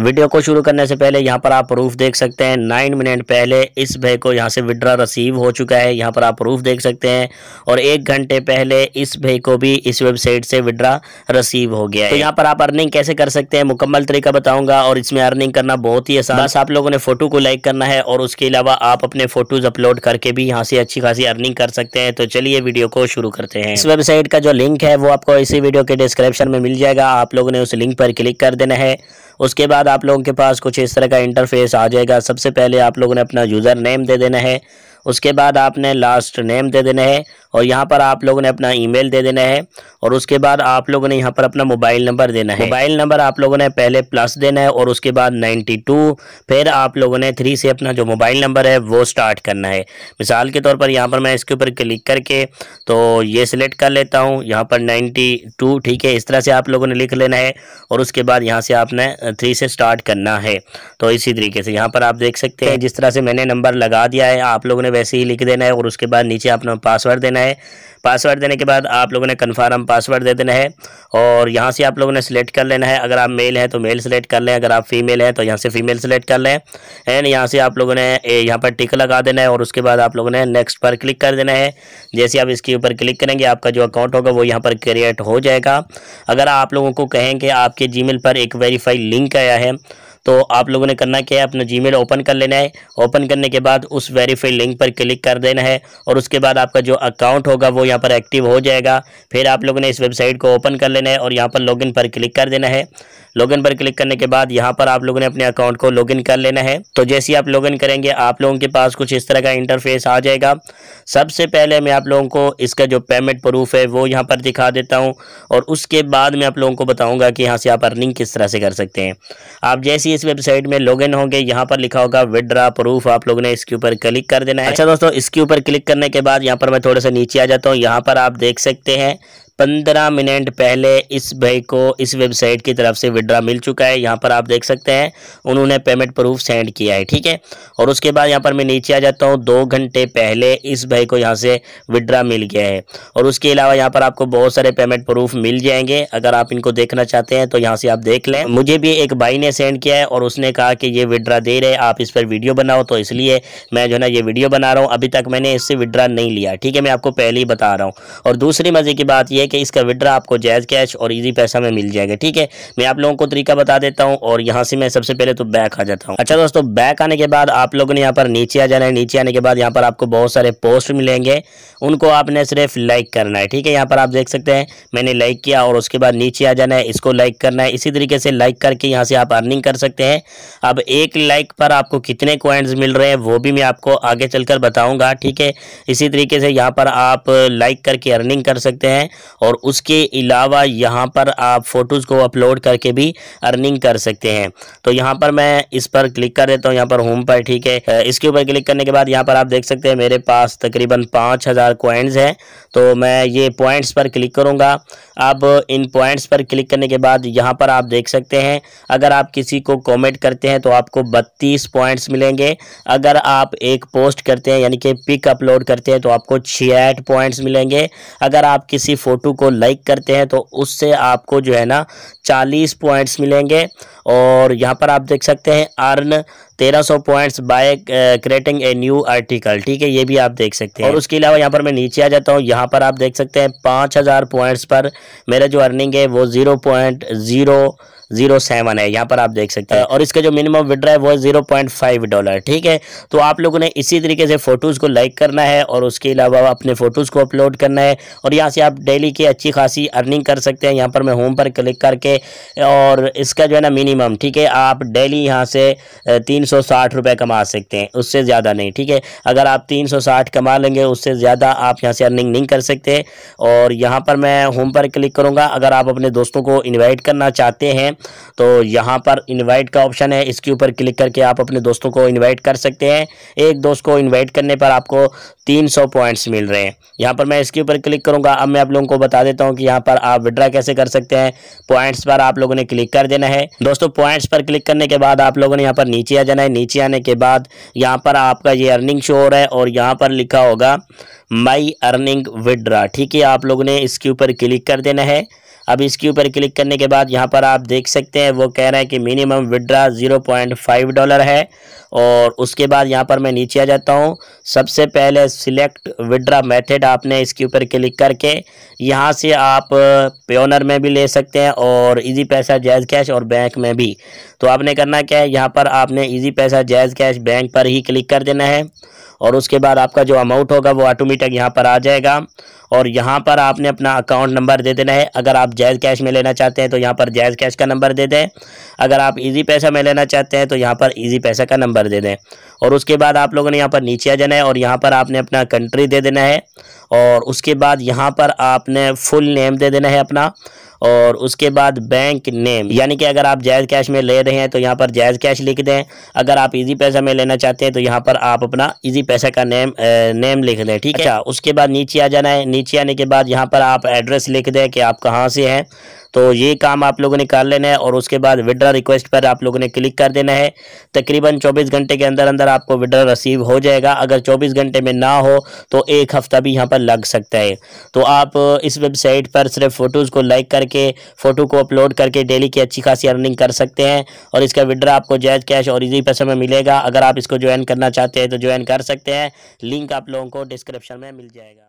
Video को शुरू करने से पहले यहाँ पर आप प्रूफ देख सकते हैं। नाइन मिनट पहले इस भाई को यहाँ से विड्रा रिसीव हो चुका है। यहाँ पर आप प्रूफ देख सकते हैं और एक घंटे पहले इस भाई को भी इस वेबसाइट से विड्रा रिसीव हो गया है। तो यहाँ पर आप अर्निंग कैसे कर सकते हैं? मुकम्मल तरीका बताऊँगा और इसमें अर्निंग करना बहुत ही आसान बस आप लोगों ने फ़ोटो को लाइक करना है और उसके अलावा आप अपने फ़ोटोज़ अपलोड करके भी यहाँ से अच्छी खासी अर्निंग कर सकते हैं। तो चलिए वीडियो को शुरू करते हैं। इस वेबसाइट का जो लिंक है वो आपको इसी वीडियो के डिस्क्रिप्शन में मिल जाएगा। आप लोगों ने उस लिंक पर क्लिक कर देना है। उसके बाद आप लोगों के पास कुछ इस तरह का इंटरफेस आ जाएगा। सबसे पहले आप लोगों ने अपना यूज़र नेम दे देना है। उसके बाद आपने लास्ट नेम दे देना है और यहाँ पर आप लोगों ने अपना ईमेल दे देना है और उसके बाद आप लोगों ने यहाँ पर अपना मोबाइल नंबर देना है। मोबाइल नंबर आप लोगों ने पहले प्लस देना है और उसके बाद 92 फिर आप लोगों ने थ्री से अपना जो मोबाइल नंबर है वो स्टार्ट करना है। मिसाल के तौर पर यहाँ पर मैं इसके ऊपर क्लिक करके तो ये सिलेक्ट कर लेता हूँ। यहाँ पर नाइन्टी टू ठीक है, इस तरह से आप लोगों ने लिख लेना है और उसके बाद यहाँ से आपने थ्री से स्टार्ट करना है। तो इसी तरीके से यहाँ पर आप देख सकते हैं, जिस तरह से मैंने नंबर लगा दिया है, आप लोगों ने वैसे ही लिख देना है और उसके बाद नीचे अपना पासवर्ड देना है। पासवर्ड देने के बाद आप लोगों ने कन्फर्म पासवर्ड दे देना है और यहाँ से आप लोगों ने सिलेक्ट कर लेना है। अगर आप मेल हैं तो मेल सेलेक्ट कर लें, अगर आप फीमेल हैं तो यहाँ से फीमेल सेलेक्ट कर लें। एंड यहाँ से आप लोगों ने यहाँ पर टिक लगा देना है और उसके बाद आप लोगों ने नेक्स्ट पर क्लिक कर देना है। जैसे आप इसके ऊपर क्लिक करेंगे, आपका जो अकाउंट होगा वो यहाँ पर क्रिएट हो जाएगा। अगर आप लोगों को कहें कि आपके जी पर एक वेरीफाई लिंक आया है तो आप लोगों ने करना क्या है? अपना जीमेल ओपन कर लेना है। ओपन करने के बाद उस वेरीफाई लिंक पर क्लिक कर देना है और उसके बाद आपका जो अकाउंट होगा वो यहाँ पर एक्टिव हो जाएगा। फिर आप लोगों ने इस वेबसाइट को ओपन कर लेना है और यहाँ पर लॉगिन पर क्लिक कर देना है। लॉगिन पर क्लिक करने के बाद यहाँ पर आप लोगों ने अपने अकाउंट को लॉगिन कर लेना है। तो जैसे आप लॉगिन करेंगे, आप लोगों के पास कुछ इस तरह का इंटरफेस आ जाएगा। सबसे पहले मैं आप लोगों को इसका जो पेमेंट प्रूफ है वो यहाँ पर दिखा देता हूँ और उसके बाद मैं आप लोगों को बताऊँगा कि यहाँ से आप अर्निंग किस तरह से कर सकते हैं। आप जैसे इस वेबसाइट में लॉग इन होंगे। यहाँ पर लिखा होगा विड्रा प्रूफ आप लोगों ने इसके ऊपर क्लिक कर देना है। अच्छा दोस्तों, इसके ऊपर क्लिक करने के बाद यहाँ पर मैं थोड़ा सा नीचे आ जाता हूँ। यहाँ पर आप देख सकते हैं पंद्रह मिनट पहले इस भाई को इस वेबसाइट की तरफ़ से विड्रा मिल चुका है। यहाँ पर आप देख सकते हैं, उन्होंने पेमेंट प्रूफ सेंड किया है, ठीक है? और उसके बाद यहाँ पर मैं नीचे आ जाता हूँ, दो घंटे पहले इस भाई को यहाँ से विड्रा मिल गया है। और उसके अलावा यहाँ पर आपको बहुत सारे पेमेंट प्रूफ मिल जाएँगे, अगर आप इनको देखना चाहते हैं तो यहाँ से आप देख लें। मुझे भी एक भाई ने सेंड किया है और उसने कहा कि ये विड्रा दे रहे, आप इस पर वीडियो बनाओ तो इसलिए मैं जो है ना ये वीडियो बना रहा हूँ। अभी तक मैंने इससे विड्रा नहीं लिया, ठीक है? मैं आपको पहले ही बता रहा हूँ। और दूसरी मज़े की बात यह कि इसका विड्रा आपको जायज़ कैश और इजी पैसा में मिल जाएगा, ठीक है? मैं आप लोगों को तरीका बता देता हूँ और यहाँ से मैं सबसे पहले तो बैक आ जाता हूँ। अच्छा दोस्तों बैक आने के बाद आप लोगों ने यहाँ पर नीचे आ जाना है। नीचे आने के बाद यहाँ पर आपको बहुत सारे पोस्ट मिलेंगे, उनको आपने सिर्फ़ लाइक करना है, ठीक है? यहाँ पर आप देख सकते हैं, मैंने लाइक किया और उसके बाद नीचे आ जाना है, इसको लाइक करना है। इसी तरीके से लाइक करके यहाँ से आप अर्निंग कर सकते हैं। अब एक लाइक पर आपको कितने क्वाइंट्स मिल रहे हैं, वो भी मैं आपको आगे चलकर बताऊँगा, ठीक है? इसी तरीके से यहाँ पर आप लाइक करके अर्निंग कर सकते हैं और उसके अलावा यहाँ पर आप फ़ोटोज़ को अपलोड करके भी अर्निंग कर सकते हैं। तो यहाँ पर मैं इस पर क्लिक कर देता हूँ, यहाँ पर होम पर, ठीक है? इसके ऊपर क्लिक करने के बाद यहाँ पर आप देख सकते हैं, मेरे पास तकरीबन पाँच हज़ार कोइंस हैं। तो मैं ये पॉइंट्स पर क्लिक करूँगा। अब इन पॉइंट्स पर क्लिक करने के बाद यहाँ पर आप देख सकते हैं, अगर आप किसी को कॉमेंट करते हैं तो आपको बत्तीस पॉइंट्स मिलेंगे। अगर आप एक पोस्ट करते हैं, यानी कि पिक अपलोड करते हैं तो आपको छियाठ पॉइंट्स मिलेंगे। अगर आप किसी फ़ोटो को लाइक लाइक करते हैं तो उससे आपको जो है ना चालीस पॉइंट्स मिलेंगे। और यहाँ पर आप देख सकते हैं अर्न तेरह सौ points by creating a new article ठीक है? ये भी आप देख सकते हैं। और उसके अलावा यहाँ पर मैं नीचे आ जाता हूँ। यहाँ पर आप देख सकते हैं पाँच हज़ार पॉइंट्स पर मेरा जो अर्निंग है वो zero point zero zero seven है। यहाँ पर आप देख सकते हैं। और इसका जो मिनिमम विड्रा है वो है ज़ीरो पॉइंट फाइव डॉलर ठीक है? तो आप लोगों ने इसी तरीके से फ़ोटोज़ को लाइक करना है और उसके अलावा अपने फ़ोटोज़ को अपलोड करना है। और यहाँ से आप डेली की अच्छी खासी अर्निंग कर सकते हैं। यहाँ पर मैं होम पर क्लिक करके और इसका जो है ना मिनिमम ठीक है? आप डेली यहाँ से तीन सौ साठ रुपये कमा सकते हैं, उससे ज़्यादा नहीं, ठीक है? अगर आप तीन सौ साठ कमा लेंगे, उससे ज़्यादा आप यहाँ से अर्निंग नहीं कर सकते। और यहाँ पर मैं होम पर क्लिक करूँगा। अगर आप अपने दोस्तों को इन्वाइट करना चाहते हैं तो यहाँ पर इनवाइट का ऑप्शन है। इसके ऊपर क्लिक करके आप अपने दोस्तों को इन्वाइट कर सकते हैं। एक दोस्त को इन्वाइट करने पर आपको 300 पॉइंट्स मिल रहे हैं। यहाँ पर मैं इसके ऊपर क्लिक करूँगा। अब मैं आप लोगों को बता देता हूँ कि यहाँ पर आप विड्रा कैसे कर सकते हैं। पॉइंट्स पर आप लोगों ने क्लिक कर देना है। दोस्तों पॉइंट्स पर क्लिक करने के बाद आप लोगों ने यहाँ पर नीचे आ जाना है नीचे आने के बाद। यहाँ पर आपका ये अर्निंग शो हो रहा है और यहाँ पर लिखा होगा माई अर्निंग विड्रा ठीक है, आप लोगों ने इसके ऊपर क्लिक कर देना है। अब इसके ऊपर क्लिक करने के बाद यहाँ पर आप देख सकते हैं, वो कह रहे हैं कि minimum withdraw zero point five dollar है। और उसके बाद यहाँ पर मैं नीचे आ जाता हूँ। सबसे पहले सिलेक्ट विड्रा मेथड आपने इसके ऊपर क्लिक करके यहाँ से आप पेनर में भी ले सकते हैं और इजी पैसा जैज़ कैश और बैंक में भी। तो आपने करना क्या है, यहाँ पर आपने इजी पैसा जैज़ कैश बैंक पर ही क्लिक कर देना है। और उसके बाद आपका जो अमाउंट होगा वो ऑटोमेटिक यहाँ पर आ जाएगा। और यहाँ पर आपने अपना अकाउंट नंबर दे देना है। अगर आप जायज़ कैश में लेना चाहते हैं तो यहाँ पर जायज़ कैश का नंबर दे दें। अगर आप इजी पैसा में लेना चाहते हैं तो यहाँ पर इजी पैसा का नंबर दे दें। और उसके बाद आप लोगों ने यहाँ पर नीचे आ जाना है और यहाँ पर आपने अपना कंट्री दे देना है। और उसके बाद यहाँ पर आपने फुल नेम दे देना है अपना। और उसके बाद बैंक नेम यानी कि अगर आप जायज़ कैश में ले रहे हैं तो यहाँ पर जायज़ कैश लिख दें। अगर आप इजी पैसा में लेना चाहते हैं तो यहाँ पर आप अपना इजी पैसा का नेम नेम लिख दें ठीक है? अच्छा। उसके बाद नीचे आ जाना है। नीचे आने के बाद यहाँ पर आप एड्रेस लिख दें कि आप कहाँ से हैं। तो ये काम आप लोगों ने कर लेना है और उसके बाद विड्रा रिक्वेस्ट पर आप लोगों ने क्लिक कर देना है। तकरीबन 24 घंटे के अंदर अंदर आपको विड्रा रिसीव हो जाएगा। अगर 24 घंटे में ना हो तो एक हफ़्ता भी यहाँ पर लग सकता है। तो आप इस वेबसाइट पर सिर्फ़ फ़ोटोज़ को लाइक करके फ़ोटो को अपलोड करके डेली की अच्छी खासी अर्निंग कर सकते हैं और इसका विड्रा आपको जैज कैश और इजी पैसे में मिलेगा। अगर आप इसको ज्वाइन करना चाहते हैं तो ज्वाइन कर सकते हैं। लिंक आप लोगों को डिस्क्रिप्शन में मिल जाएगा।